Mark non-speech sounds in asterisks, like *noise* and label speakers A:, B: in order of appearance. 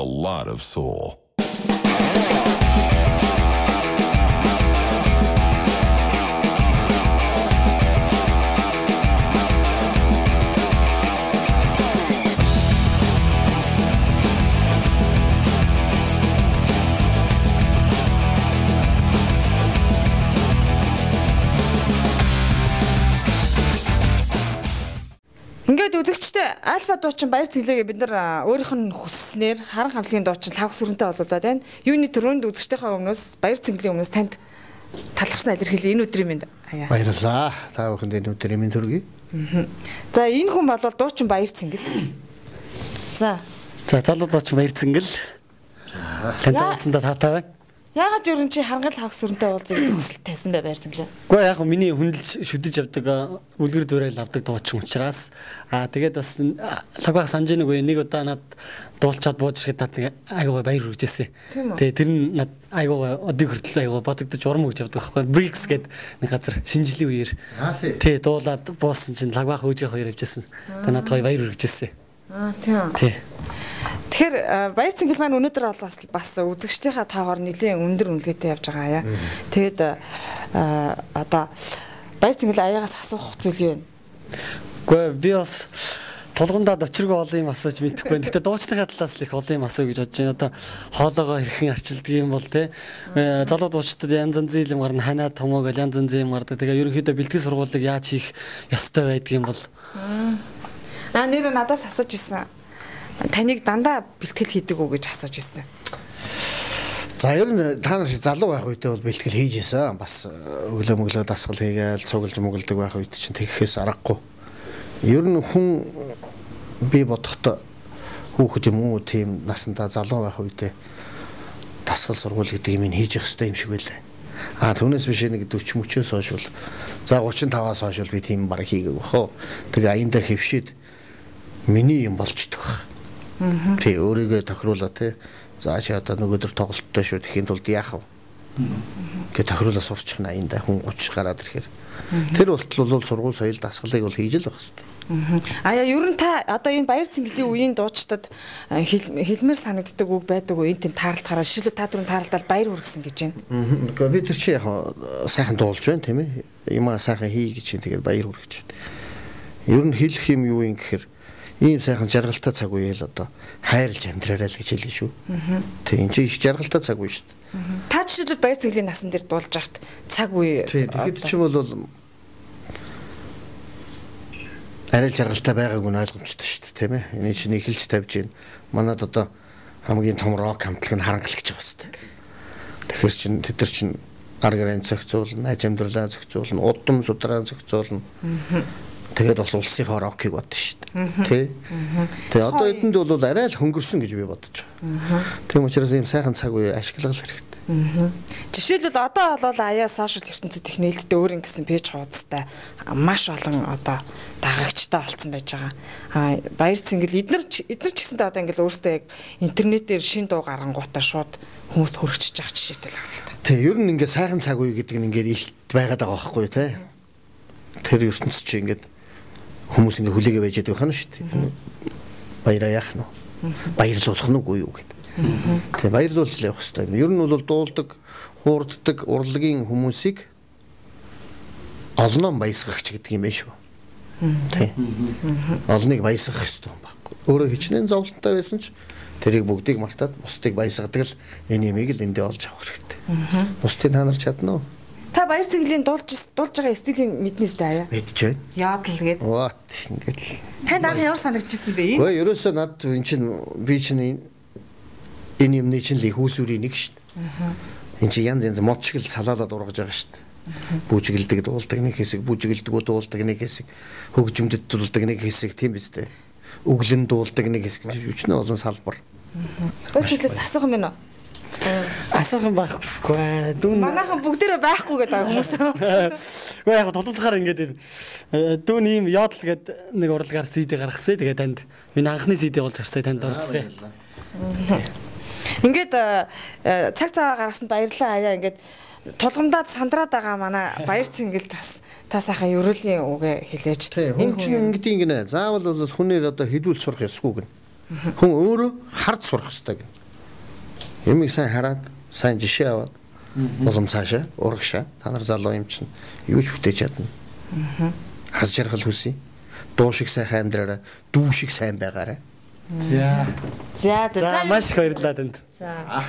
A: a lot of soul.
B: Үзэгчтэй альфа дуучин баяр цэглэгээ бид нар өөрийнх нь хүсснээр харан хамтлагийн дуучин лав сүрэнтэй болуулаад байна. Юуны төрөнд үзэгчтэйхээ өмнөөс баяр цэглэлийн өмнөөс танд талархсан илэрхийлэл энэ өдрийн минь аяа.
C: Баярлалаа. Та бүхэнд энэ өдрийн минь төргий.
B: За энэ хүн бол дуучин баяр цэнгэл. За
D: За залуудаач баяр цэнгэл. Танд уулзсандаа таатай байна.
B: Яагаад юу чи харгал хавх сүрэнтэй уулзах гэдэг хүсэл тайсан бай баяр цэнгэлээ.
D: Гэхдээ яг миний хүндэлж шүдэж явдаг үлгэр дуурайл авдаг дуучин учраас аа тэгээд бас лагбах санаж нэг үе нэг удаа над дуулчаад бууж ирэхэд над нэг айгуу баяр хүргэжсэн. Тэгээд тэр нь над айгуу одыг хүртэл айгуу бодогдож урам өгч явдаг байхгүй. Bricks гээд нэг газар шинжилийн үеэр
C: тий.
D: дуулаад буусан чинь лагбах хөөжих хоёр явжсэн. Тэгээд над гоё баяр хүргэжсэн.
B: Аа тийм.
D: Тий.
B: Тэгэхээр баяр цэнгэл маань өнөөдөр бол бас бас үзэгчдийнхаа таагаар нэлээд өндөр үнэлгээтэй явж байгаа аяа. Тэгээд а, одоо баяр цэнгэл аяагаас асуух зүйл юу вэ?
D: Гэхдээ би бас тулгандаад очиргүй олон юм асууж мэдэхгүй. Гэхдээ дуучныхаа талаас л их олон юм асуу гэж бодож байна. Одоо хоолоогоо хэрхэн арчилдаг юм бол те э, залуу дуучдад янз янзын юм гарна ханаа томоог янз янзын юм гардаг. Тэгээ ерөнхийдөө бэлтгэл сургуулийг яаж хийх ёстой байдаг юм бол
B: Аа нэр надаас асууж исэн. Таныг дандаа бэлтгэл хийдэг үү гэж асууж исэн.
C: За ер нь та нар шиг залуу байх үедээ бол бэлтгэл хийж исэн. Бас э, өглөө мөглөө дасгал хийгээл цуглаж мөглөдөг байх үед чинь тэгэхээс аргагүй. Ер нь хүн би бодохдоо хүүхэд юм уу тийм насандаа залуу байх үедээ дасгал сургууль гэдэг юм хийж явах хэрэгтэй юм шиг байлаа. А түүнээс биш нэг 40 мөчөөс хойш бол за 35-аас хойш бол би тийм баг хийгээв хөө. Тэгээ аяндаа хөвшөөд миний юм идэх баг. Тий өөрийгөө тохируулаа тий. За чи одоо нөгөөдөр тоглолттой шүү тэхийн тулд яах вэ? Гэ тохируулаа сурчих аяндаа хүн 30 гараад ирэхээр. Тэр болтол бол сургууль соёл дасгалыг бол хийж л байх хэвээр.
B: Аяа ер нь та одоо энэ баяр цэнгэлийн үеийн дуучдад хэлмээр санагддаг үг байдаг уу? Энд тийм таарлахаараа жишээлбэл та түрүүн таарлаад баяр хүргэсэн гэж байна.
C: Гэхдээ би тэр чи яг сайхан дуулж байна тийм ээ. Юмаа сайхан хий гэж чинь тэгээд баяр хүргэж байна. Ер нь хэлэх юм юу юм гэхээр ийм сайхан жаргалтай цаг үе л одоо хайрлж амьдраарай л гэж хэлнэ шүү. Тийм чи их жаргалтай цаг үе шүү дээ.
B: Та жишээлбэл баяр цэнгэлийн насан дээр дуулж байхад цаг үе
C: тэгэхэд ч юм бол арай л жаргалтай байгааг нь ойлгомжтой шүү дээ тийм ээ. Эний чинь эхэлж тавьж байна. Манад одоо хамгийн том рок хамтлаг нь харангалагч байгаа шүү дээ. Тэгэхээр чин тэд нар чин аргарын зохицуулна, аж амьдралаа зохицуулна, удам судраа зохицуулна. Тэгээд бас улсынхаа рокийг бодно шүү дээ. Тэ. Тэгээ одоо эдэнд бол арай л хөнгөрсөн гэж би бодож байгаа. Тийм учраас ийм сайхан цаг үе ашиглах хэрэгтэй.
B: Жишээлбэл одоо бол аяа сошиал ертөнцид их нээлттэй өөр ингэсэн пэйж хуудастай маш олон одоо дагагчтай болцсон байж байгаа. Аа баяр цэнгэл эднэр эднэр ч гэсэнтэй одоо ингээл өөрсдөө яг интернетээр шин дуу гарангуудаа шууд хүмүүст хүрчихэж байгаа жишээтэй л байгаа л та.
C: Тэг ер нь ингээд сайхан цаг үе гэдэг нь ингээд илт байгаад байгаа байхгүй тий. Тэр ертөнцид чи ингээд хүмүүс ингээд хүлээгээ байж байгаа хана шүү дээ. Баяраа яах нь вэ? Баярлуулах нь үгүй юу гэдэг. Тэг баярлуулж л явах хэрэгтэй юм. Ер нь бол дуулдаг, хуурддаг урлагийн хүмүүсийг олноо баясгагч гэдэг юм байна шүү. Тий. Олныг баясгах хэрэгтэй юм байхгүй. Өөрөө хичнээн зовлонтой байсан ч тэрийг бүгдийг мартаад бусдыг баясгадаг л энэ ямиг л эндээ олж авах хэрэгтэй. Бусдыг та нар чадна уу?
B: Баяр цэнглийн дуулж дуулж байгаа стилийн мэднэс дээ аяа.
C: Мэдж байна.
B: Яадал гээд.
C: What ингээд л.
B: Танд анх ямар санагдчихсан бэ?
C: Гэхдээ ерөөсөө над энэ чинь би чинь энэ- юмны чинь л их усүрийн нэг шүү дээ. Энэ чинь янз янз мод шиг л салаалаад ургаж байгаа шүү дээ. Бүжигэлдэг дуулдаг нэг хэсэг, бүжигэлдэг дуулдаг нэг хэсэг, хөгжимдөд дуулдаг нэг хэсэг тийм биз дээ. Өглөн дуулдаг нэг хэсэг өчнө олон салбар.
B: өөрчлөлөөс асуух юм байна уу?
D: Асуух юм байхгүй. Дүүн
B: Манайхан бүгдээрээ байхгүй гэдэг байгаа хүмүүс. *laughs*
D: Гэхдээ яг толгодлохоор ингээд энэ, э, дүүн ийм яодл гээд нэг урлагаар CD гаргасаа. Тэгээ танд миний анхны CD болж гарсаа танд орсгоо.
B: Ингээд э, э, цаг цаваа гаргасанд баярлалаа аяа ингээд тулгамдаад сандраад байгаа манай баяр цэнгэл бас та сайхан ерөөлийн үгээ хэлээч.
C: Хүн чинь ингэдэг гинэ. Заавал бол хүнээр одоо хідүүл сурах ёсгүй гин. Хүн өөрөө хард сурах хэрэгтэй гэнэ. Юмыг сайн хараад, сайн жишээ аваад улам цаашаа урагшаа та нар залуу юм чинь юу ч бүтээж чадна. Хас жаргал хүсье. Дуу шиг сайхан амьдраараа, дүү шиг сайн байгаарай.
D: За.
B: За за
D: За
B: за.
D: маш их баярлалаа танд.
B: За.